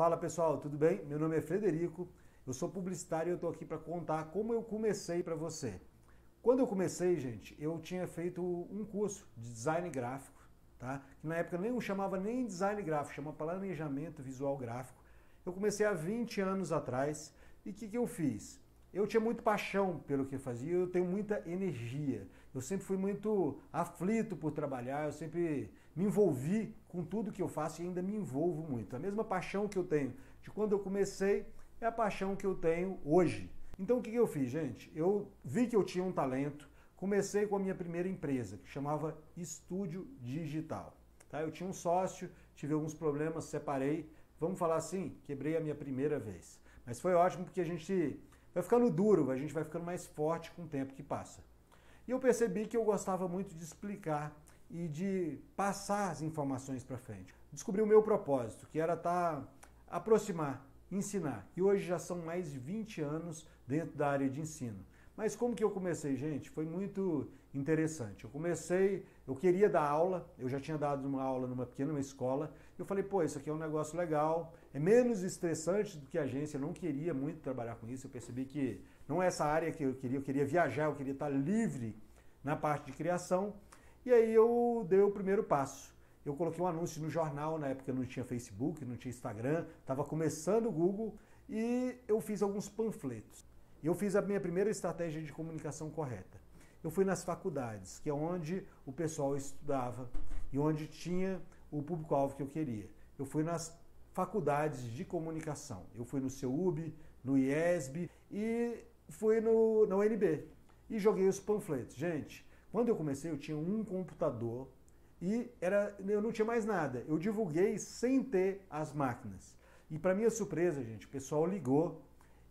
Fala pessoal, tudo bem? Meu nome é Frederico, eu sou publicitário e eu estou aqui para contar como eu comecei para você. Quando eu comecei, gente, eu tinha feito um curso de design gráfico, tá? que na época nem chamava nem design gráfico, chama planejamento visual gráfico. Eu comecei há 20 anos atrás e o que, que eu fiz? Eu tinha muita paixão pelo que fazia, eu tenho muita energia. Eu sempre fui muito aflito por trabalhar, eu sempre me envolvi com tudo que eu faço e ainda me envolvo muito. A mesma paixão que eu tenho de quando eu comecei é a paixão que eu tenho hoje. Então o que eu fiz, gente? Eu vi que eu tinha um talento, comecei com a minha primeira empresa, que chamava Estúdio Digital. Tá? Eu tinha um sócio, tive alguns problemas, separei. Vamos falar assim, quebrei a minha primeira vez. Mas foi ótimo porque a gente vai ficando duro, a gente vai ficando mais forte com o tempo que passa. E eu percebi que eu gostava muito de explicar e de passar as informações para frente. Descobri o meu propósito, que era estar tá, aproximar, ensinar. E hoje já são mais de 20 anos dentro da área de ensino. Mas como que eu comecei, gente? Foi muito interessante. Eu comecei, eu queria dar aula, eu já tinha dado uma aula numa pequena escola. Eu falei, pô, isso aqui é um negócio legal, é menos estressante do que a agência. Eu não queria muito trabalhar com isso. Eu percebi que não é essa área que eu queria. Eu queria viajar, eu queria estar livre na parte de criação. E aí eu dei o primeiro passo. Eu coloquei um anúncio no jornal, na época não tinha Facebook, não tinha Instagram, estava começando o Google e eu fiz alguns panfletos. Eu fiz a minha primeira estratégia de comunicação correta. Eu fui nas faculdades, que é onde o pessoal estudava e onde tinha o público-alvo que eu queria. Eu fui nas faculdades de comunicação. Eu fui no CEUB, no IESB e fui no, na UNB. E joguei os panfletos. Gente, quando eu comecei, eu tinha um computador e era, eu não tinha mais nada. Eu divulguei sem ter as máquinas. E para minha surpresa, gente, o pessoal ligou.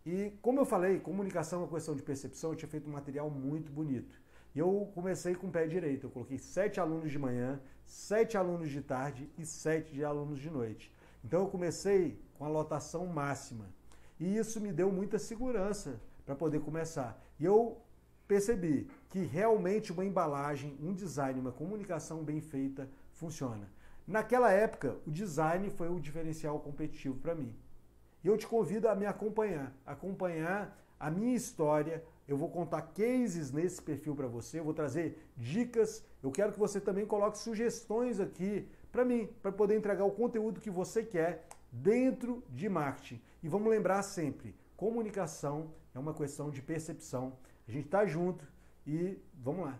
E como eu falei, comunicação é uma questão de percepção, eu tinha feito um material muito bonito. E eu comecei com o pé direito. Eu coloquei sete alunos de manhã, sete alunos de tarde e sete de alunos de noite. Então eu comecei com a lotação máxima. E isso me deu muita segurança para poder começar. E eu percebi que realmente uma embalagem, um design, uma comunicação bem feita funciona. Naquela época, o design foi o diferencial competitivo para mim. E eu te convido a me acompanhar, acompanhar a minha história. Eu vou contar cases nesse perfil para você, eu vou trazer dicas. Eu quero que você também coloque sugestões aqui para mim, para poder entregar o conteúdo que você quer dentro de marketing. E vamos lembrar sempre, comunicação é uma questão de percepção. A gente está junto e vamos lá.